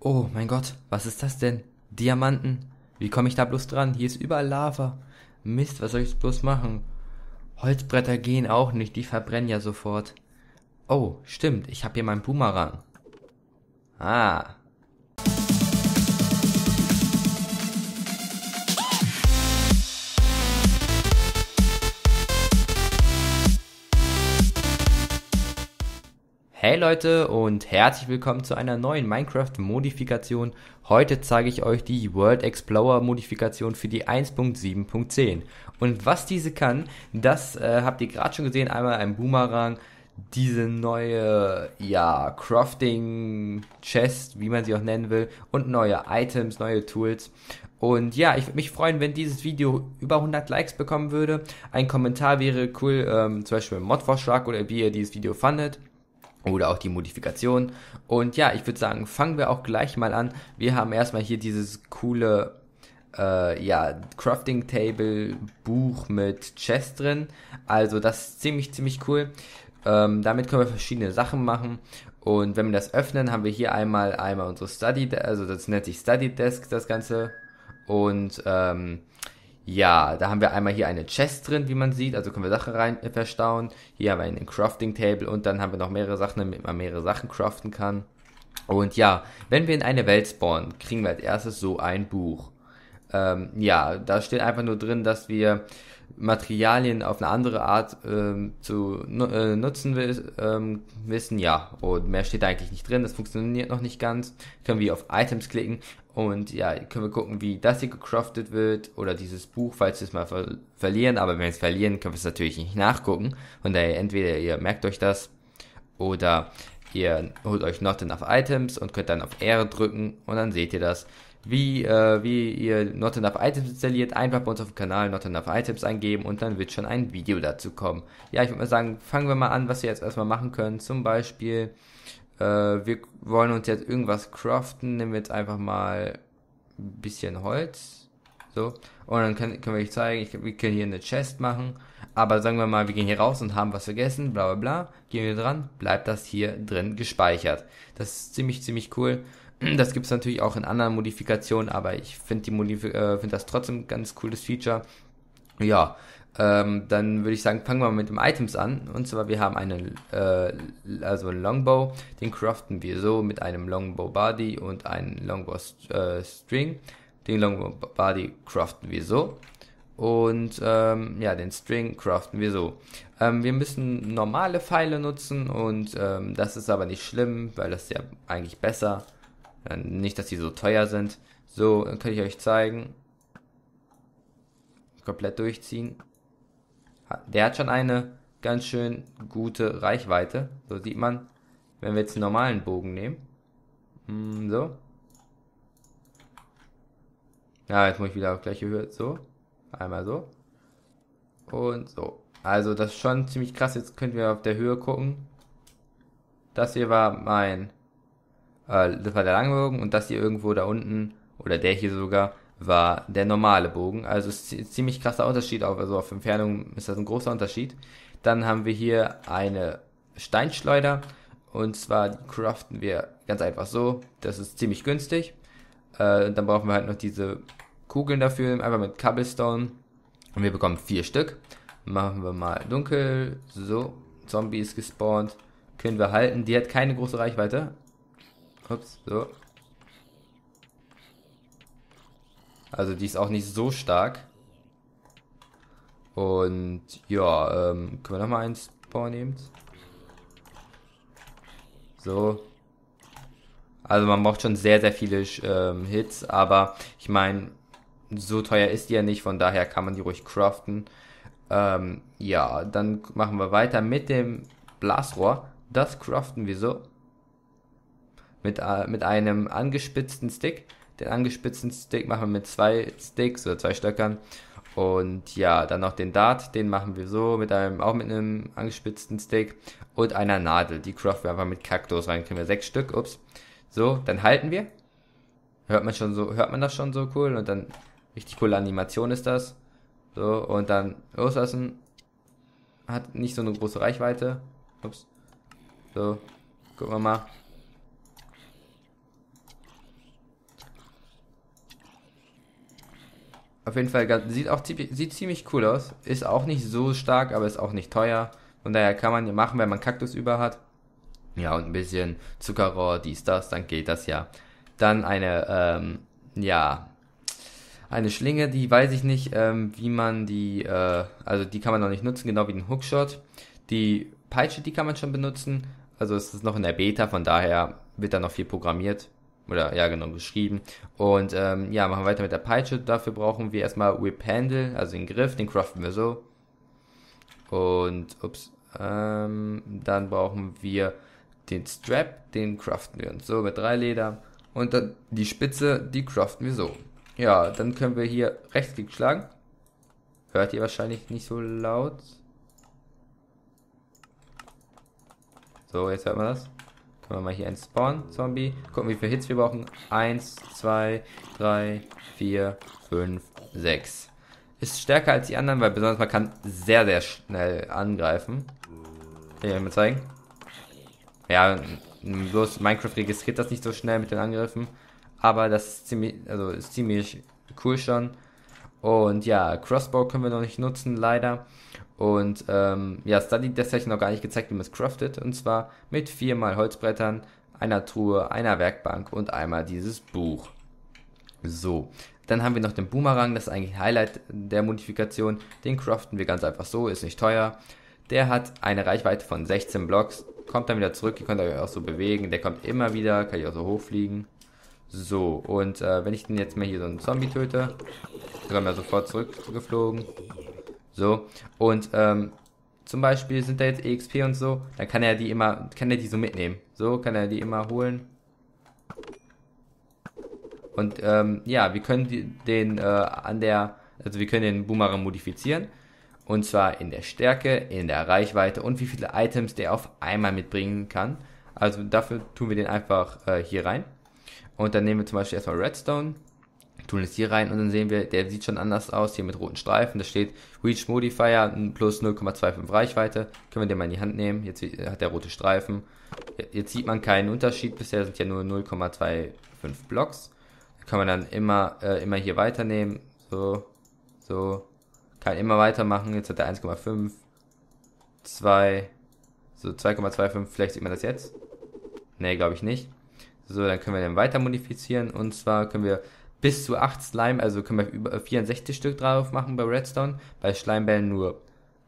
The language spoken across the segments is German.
Oh mein Gott, was ist das denn? Diamanten? Wie komme ich da bloß dran? Hier ist überall Lava. Mist, was soll ich bloß machen? Holzbretter gehen auch nicht, die verbrennen ja sofort. Oh, stimmt, ich habe hier meinen Boomerang. Ah, Hey Leute und herzlich willkommen zu einer neuen Minecraft-Modifikation. Heute zeige ich euch die World Explorer-Modifikation für die 1.7.10. Und was diese kann, das äh, habt ihr gerade schon gesehen. Einmal ein Boomerang, diese neue, ja, Crafting-Chest, wie man sie auch nennen will, und neue Items, neue Tools. Und ja, ich würde mich freuen, wenn dieses Video über 100 Likes bekommen würde. Ein Kommentar wäre cool, ähm, zum Beispiel ein Modvorschlag oder wie ihr dieses Video fandet oder auch die Modifikation. Und ja, ich würde sagen, fangen wir auch gleich mal an. Wir haben erstmal hier dieses coole äh, ja, Crafting Table Buch mit Chest drin. Also das ist ziemlich, ziemlich cool. Ähm, damit können wir verschiedene Sachen machen. Und wenn wir das öffnen, haben wir hier einmal einmal unsere Study, also das nennt sich Study Desk, das Ganze. Und ähm, ja, da haben wir einmal hier eine Chest drin, wie man sieht, also können wir Sachen rein äh, verstauen. Hier haben wir einen Crafting Table und dann haben wir noch mehrere Sachen, damit man mehrere Sachen craften kann. Und ja, wenn wir in eine Welt spawnen, kriegen wir als erstes so ein Buch. Ähm, ja, da steht einfach nur drin, dass wir Materialien auf eine andere Art ähm, zu äh, nutzen will, ähm, wissen, ja, und mehr steht eigentlich nicht drin, das funktioniert noch nicht ganz. Können wir auf Items klicken und ja, können wir gucken, wie das hier gecraftet wird oder dieses Buch, falls wir es mal ver verlieren. Aber wenn wir es verlieren, können wir es natürlich nicht nachgucken. Von daher entweder ihr merkt euch das oder ihr holt euch Not Enough Items und könnt dann auf R drücken und dann seht ihr das. Wie, äh, wie ihr Not Enough Items installiert, einfach bei uns auf dem Kanal Not Enough Items eingeben und dann wird schon ein Video dazu kommen. Ja, ich würde mal sagen, fangen wir mal an, was wir jetzt erstmal machen können. Zum Beispiel äh, wir wollen uns jetzt irgendwas craften. Nehmen wir jetzt einfach mal ein bisschen Holz. So. Und dann können, können wir euch zeigen, ich, wir können hier eine Chest machen. Aber sagen wir mal, wir gehen hier raus und haben was vergessen, bla bla bla. Gehen wir dran, bleibt das hier drin gespeichert. Das ist ziemlich, ziemlich cool. Das gibt es natürlich auch in anderen Modifikationen, aber ich finde die Modif äh, find das trotzdem ein ganz cooles Feature. Ja, ähm, dann würde ich sagen, fangen wir mit dem Items an. Und zwar, wir haben einen, äh, also einen Longbow, den craften wir so mit einem Longbow Body und einem Longbow äh, String. Den Longbow Body craften wir so. Und ähm, ja, den String craften wir so. Ähm, wir müssen normale Pfeile nutzen und ähm, das ist aber nicht schlimm, weil das ist ja eigentlich besser. Nicht, dass die so teuer sind. So, dann kann ich euch zeigen. Komplett durchziehen. Der hat schon eine ganz schön gute Reichweite. So sieht man, wenn wir jetzt einen normalen Bogen nehmen. Hm, so. Ja, jetzt muss ich wieder auf gleiche Höhe. So. Einmal so. Und so. Also das ist schon ziemlich krass. Jetzt könnten wir auf der Höhe gucken. Das hier war mein, äh, das war der lange Bogen und das hier irgendwo da unten, oder der hier sogar, war der normale Bogen. Also ist ein ziemlich krasser Unterschied auch. Also auf Entfernung ist das ein großer Unterschied. Dann haben wir hier eine Steinschleuder. Und zwar craften wir ganz einfach so. Das ist ziemlich günstig. Äh, dann brauchen wir halt noch diese Kugeln dafür. Einfach mit Cobblestone. Und wir bekommen vier Stück. Machen wir mal dunkel. So. Zombie ist gespawnt. Können wir halten. Die hat keine große Reichweite. Ups, so. Also die ist auch nicht so stark. Und ja, ähm, können wir nochmal einen Spawn nehmen? So. Also man braucht schon sehr, sehr viele ähm, Hits, aber ich meine, so teuer ist die ja nicht, von daher kann man die ruhig craften. Ähm, ja, dann machen wir weiter mit dem Blasrohr. Das craften wir so. Mit, äh, mit einem angespitzten Stick. Den angespitzten Stick machen wir mit zwei Sticks oder zwei Stöckern. Und ja, dann noch den Dart, den machen wir so, mit einem, auch mit einem angespitzten Stick und einer Nadel. Die craften wir einfach mit Kaktus rein, kriegen wir sechs Stück, ups. So, dann halten wir. Hört man schon so, hört man das schon so cool und dann richtig coole Animation ist das. So, und dann loslassen. Hat nicht so eine große Reichweite. Ups. So, gucken wir mal. Auf jeden Fall sieht auch sieht ziemlich cool aus. Ist auch nicht so stark, aber ist auch nicht teuer. Von daher kann man machen, wenn man Kaktus über hat. Ja, und ein bisschen Zuckerrohr, dies, das, dann geht das ja. Dann eine, ähm, ja, eine Schlinge, die weiß ich nicht, ähm, wie man die, äh, also die kann man noch nicht nutzen, genau wie den Hookshot. Die Peitsche, die kann man schon benutzen. Also es ist noch in der Beta, von daher wird da noch viel programmiert. Oder ja, genau, geschrieben. Und ähm, ja, machen wir weiter mit der Peitsche. Dafür brauchen wir erstmal Whip Handle, also den Griff, den craften wir so. Und, ups, ähm, dann brauchen wir den Strap, den craften wir uns so mit drei Leder. Und dann die Spitze, die craften wir so. Ja, dann können wir hier Rechtsklick schlagen. Hört ihr wahrscheinlich nicht so laut. So, jetzt hört man das. Können wir mal hier einen Spawn-Zombie. Gucken, wie viele Hits wir brauchen. 1, 2, 3, 4, 5, 6. Ist stärker als die anderen, weil besonders man kann sehr, sehr schnell angreifen. Kann ich mal zeigen. Ja, bloß Minecraft registriert das nicht so schnell mit den Angriffen. Aber das ist ziemlich, also ist ziemlich cool schon. Und ja, Crossbow können wir noch nicht nutzen, leider. Und ähm, ja, Study habe ich noch gar nicht gezeigt, wie man es craftet. Und zwar mit viermal Holzbrettern, einer Truhe, einer Werkbank und einmal dieses Buch. So, dann haben wir noch den Boomerang, das ist eigentlich Highlight der Modifikation. Den craften wir ganz einfach so, ist nicht teuer. Der hat eine Reichweite von 16 Blocks, kommt dann wieder zurück, ihr könnt euch auch so bewegen, der kommt immer wieder, kann ich auch so hochfliegen. So, und äh, wenn ich den jetzt mal hier so einen Zombie töte, dann kommt er sofort zurückgeflogen. So, und ähm, zum Beispiel sind da jetzt EXP und so, dann kann er die immer, kann er die so mitnehmen. So, kann er die immer holen. Und ähm, ja, wir können die, den äh, an der, also wir können den Boomerang modifizieren. Und zwar in der Stärke, in der Reichweite und wie viele Items der auf einmal mitbringen kann. Also dafür tun wir den einfach äh, hier rein. Und dann nehmen wir zum Beispiel erstmal Redstone, tun es hier rein und dann sehen wir, der sieht schon anders aus, hier mit roten Streifen. Da steht Reach Modifier plus 0,25 Reichweite. Können wir den mal in die Hand nehmen. Jetzt hat der rote Streifen. Jetzt sieht man keinen Unterschied. Bisher sind ja nur 0,25 Blocks. Da kann man dann immer, äh, immer hier weiternehmen. So, so. Kann immer weitermachen. Jetzt hat er 1,5, 2, so 2,25. Vielleicht sieht man das jetzt. Ne, glaube ich nicht. So, dann können wir den weiter modifizieren. Und zwar können wir bis zu 8 Slime, also können wir über 64 Stück drauf machen bei Redstone. Bei Schleimbällen nur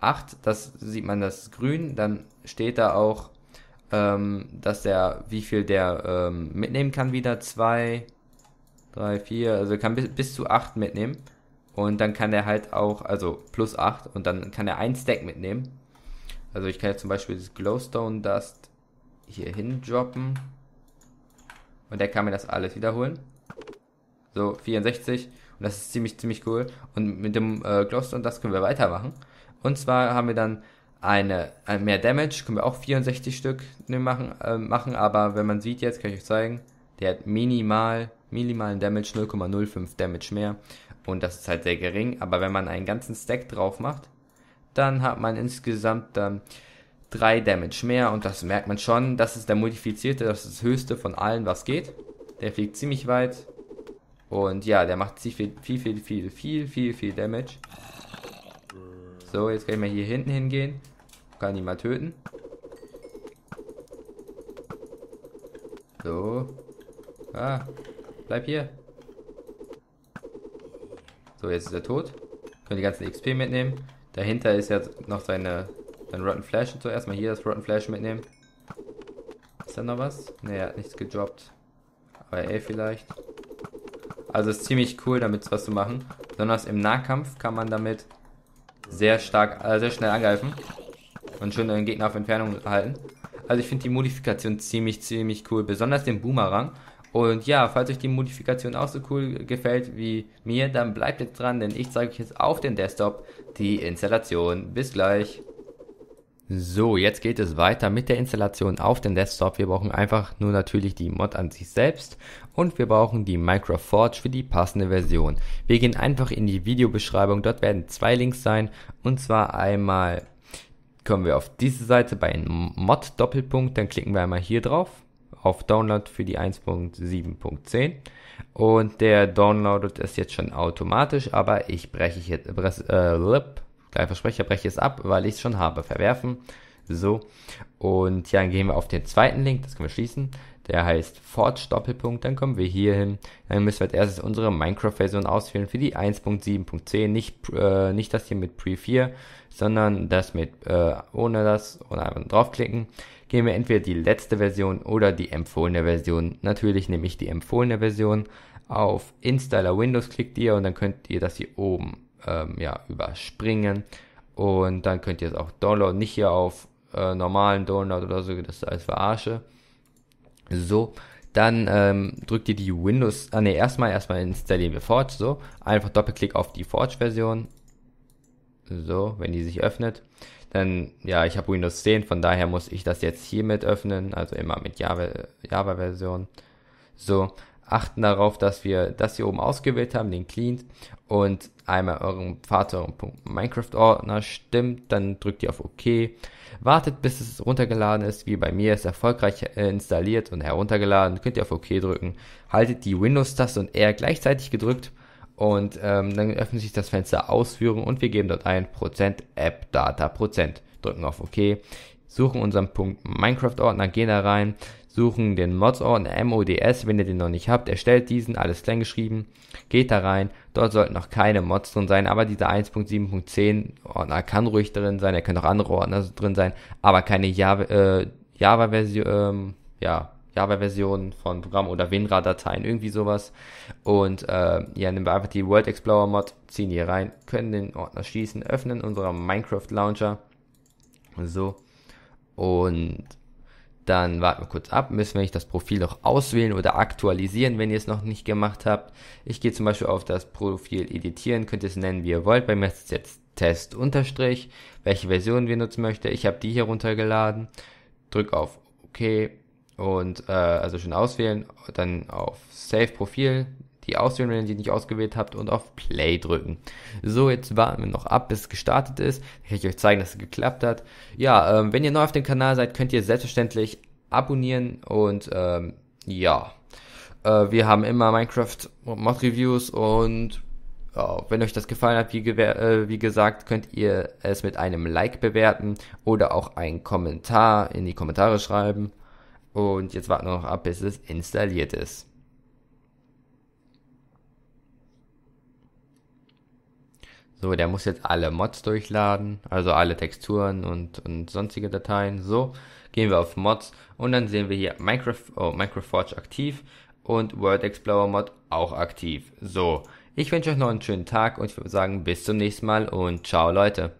8. Das sieht man, das ist grün. Dann steht da auch, ähm, dass der, wie viel der ähm, mitnehmen kann wieder. 2, 3, 4, also kann bis, bis zu 8 mitnehmen. Und dann kann er halt auch, also plus 8 und dann kann er ein Stack mitnehmen. Also ich kann jetzt zum Beispiel das Glowstone Dust hier hin droppen. Und der kann mir das alles wiederholen. So, 64. Und das ist ziemlich, ziemlich cool. Und mit dem äh, Glowstone, das können wir weitermachen. Und zwar haben wir dann eine, ein mehr Damage, können wir auch 64 Stück machen, äh, machen, aber wenn man sieht jetzt, kann ich euch zeigen, der hat minimal, minimalen Damage, 0,05 Damage mehr. Und das ist halt sehr gering, aber wenn man einen ganzen Stack drauf macht, dann hat man insgesamt dann 3 Damage mehr und das merkt man schon. Das ist der modifizierte, das ist das höchste von allen, was geht. Der fliegt ziemlich weit. Und ja, der macht viel, viel, viel, viel, viel, viel, viel Damage. So, jetzt kann ich mal hier hinten hingehen. Kann ihn mal töten. So. Ah, bleib hier. So, jetzt ist er tot. Können die ganzen XP mitnehmen. Dahinter ist jetzt noch seine dann Rotten Flash und so. Erstmal hier das Rotten Flash mitnehmen. Ist da noch was? Ne, er hat nichts gedroppt. Aber ey, vielleicht. Also ist ziemlich cool, damit was zu machen. Besonders im Nahkampf kann man damit sehr stark, äh, sehr schnell angreifen. Und schon den Gegner auf Entfernung halten. Also ich finde die Modifikation ziemlich, ziemlich cool. Besonders den Boomerang. Und ja, falls euch die Modifikation auch so cool gefällt wie mir, dann bleibt jetzt dran, denn ich zeige euch jetzt auf den Desktop die Installation. Bis gleich. So, jetzt geht es weiter mit der Installation auf den Desktop. Wir brauchen einfach nur natürlich die Mod an sich selbst und wir brauchen die Minecraft Forge für die passende Version. Wir gehen einfach in die Videobeschreibung, dort werden zwei Links sein und zwar einmal kommen wir auf diese Seite bei Mod Doppelpunkt, dann klicken wir einmal hier drauf auf Download für die 1.7.10 und der downloadet es jetzt schon automatisch, aber ich breche jetzt, äh, gleich Versprecher, breche es ab, weil ich es schon habe. Verwerfen. So. Und ja, dann gehen wir auf den zweiten Link, das können wir schließen. Der heißt Forge Doppelpunkt. Dann kommen wir hier hin. Dann müssen wir als erstes unsere Minecraft-Version auswählen für die 1.7.10. Nicht, äh, nicht das hier mit Pre 4, sondern das mit äh, ohne das und einfach draufklicken. Gehen wir entweder die letzte Version oder die empfohlene Version. Natürlich nehme ich die empfohlene Version. Auf Installer Windows klickt ihr und dann könnt ihr das hier oben ähm, ja, überspringen. Und dann könnt ihr es auch downloaden. Nicht hier auf äh, normalen Download oder so, das ist alles verarsche. So, dann ähm, drückt ihr die Windows, ah ne, erstmal, erstmal installieren wir Forge, so, einfach Doppelklick auf die Forge-Version, so, wenn die sich öffnet, dann, ja, ich habe Windows 10, von daher muss ich das jetzt hiermit öffnen, also immer mit Java-Version, so, achten darauf, dass wir das hier oben ausgewählt haben, den Clean und einmal euren Pfad euren Minecraft-Ordner stimmt, dann drückt ihr auf OK Wartet, bis es runtergeladen ist, wie bei mir, ist erfolgreich äh, installiert und heruntergeladen. Könnt ihr auf OK drücken. Haltet die Windows-Taste und R gleichzeitig gedrückt und ähm, dann öffnet sich das Fenster Ausführung und wir geben dort ein Prozent App Data Prozent. Drücken auf OK, suchen unseren Punkt Minecraft Ordner, gehen da rein, suchen den Mods-Ordner MODS, wenn ihr den noch nicht habt, erstellt diesen, alles klein geschrieben, geht da rein, dort sollten noch keine Mods drin sein, aber dieser 1.7.10 Ordner kann ruhig drin sein, er können auch andere Ordner drin sein, aber keine Java, äh, Java-Version, ähm, ja, Java-Version von Programm oder WinRAR-Dateien, irgendwie sowas. Und äh, ja, nehmen wir einfach die World Explorer Mod, ziehen hier rein, können den Ordner schließen, öffnen unseren Minecraft Launcher. So. Und dann warten wir kurz ab, müssen wir nicht das Profil noch auswählen oder aktualisieren, wenn ihr es noch nicht gemacht habt. Ich gehe zum Beispiel auf das Profil editieren, könnt ihr es nennen, wie ihr wollt. Bei mir ist es jetzt Test unterstrich, welche Version wir nutzen möchte. Ich habe die hier runtergeladen, drück auf OK und äh, also schon auswählen, dann auf Save Profil, die auswählen, wenn ihr die nicht ausgewählt habt und auf Play drücken. So, jetzt warten wir noch ab, bis es gestartet ist. Dann kann ich euch zeigen, dass es geklappt hat. Ja, ähm, wenn ihr neu auf dem Kanal seid, könnt ihr selbstverständlich abonnieren und ähm, ja, äh, wir haben immer Minecraft Mod Reviews und ja, wenn euch das gefallen hat, wie, äh, wie, gesagt, könnt ihr es mit einem Like bewerten oder auch einen Kommentar in die Kommentare schreiben. Und jetzt warten wir noch ab, bis es installiert ist. So, der muss jetzt alle Mods durchladen, also alle Texturen und, und sonstige Dateien. So, gehen wir auf Mods und dann sehen wir hier Minecraft, oh, Microforge aktiv und World Explorer Mod auch aktiv. So, ich wünsche euch noch einen schönen Tag und ich würde sagen, bis zum nächsten Mal und ciao Leute.